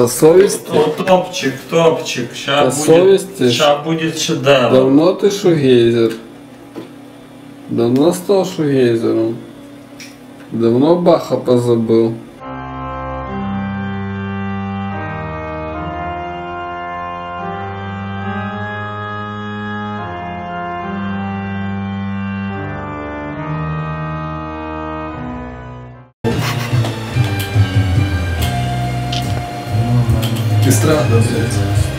По совести? О, топчик, топчик. По Сейчас совести будет, ща будет шедевр. Давно ты шугейзер? Давно стал шугейзером? Давно Баха позабыл? І страх, да, блядь.